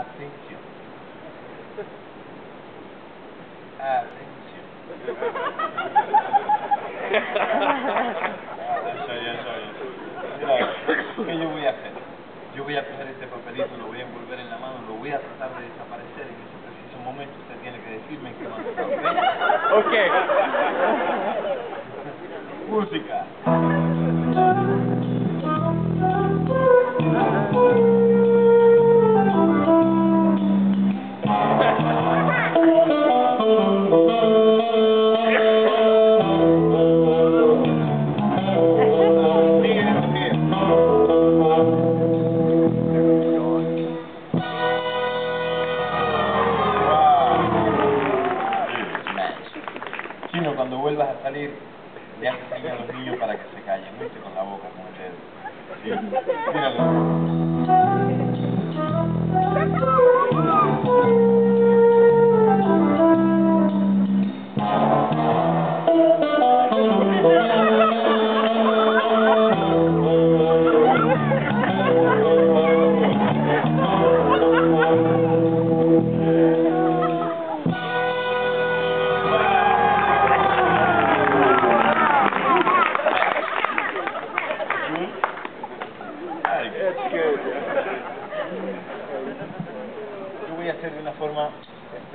Atención. Atención. Eso, eso, eso. Mira, ¿qué yo voy a hacer? Yo voy a coger este papelito, lo voy a envolver en la mano, lo voy a tratar de desaparecer en ese preciso momento. Usted tiene que decirme en qué mano está, ¿ok? Ok. Música. A los niños para que se callen, ¿viste? Con la boca, con el dedo. Sí. Míralo.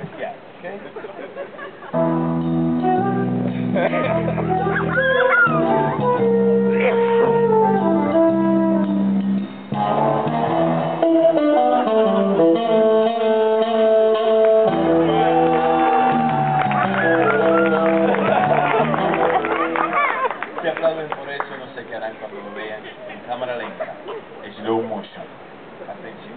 Especial, ¿ok? Aplauden por eso, no sé qué harán cuando lo vean en cámara lenta, slow motion. Atención.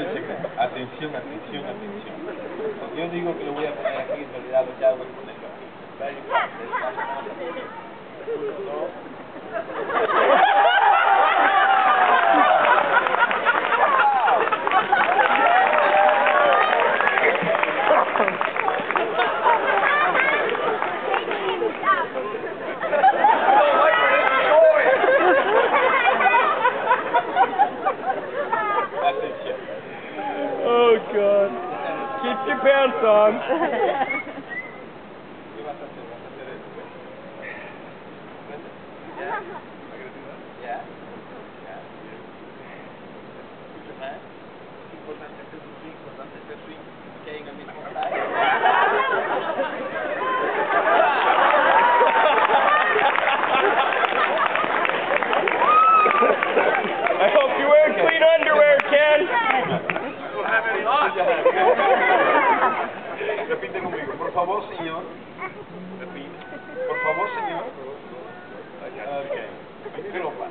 Atención, atención, atención. Yo digo que lo voy a poner aquí, en realidad lo que hago es aquí. ¿eh? Es importante hacer un swing, importante hacer swing que hay en el mismo I favor, señor. Por favor, señor. Ok. Tropa.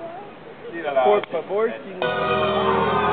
Tira la Por favor, señor.